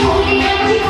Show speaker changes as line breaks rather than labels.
Holy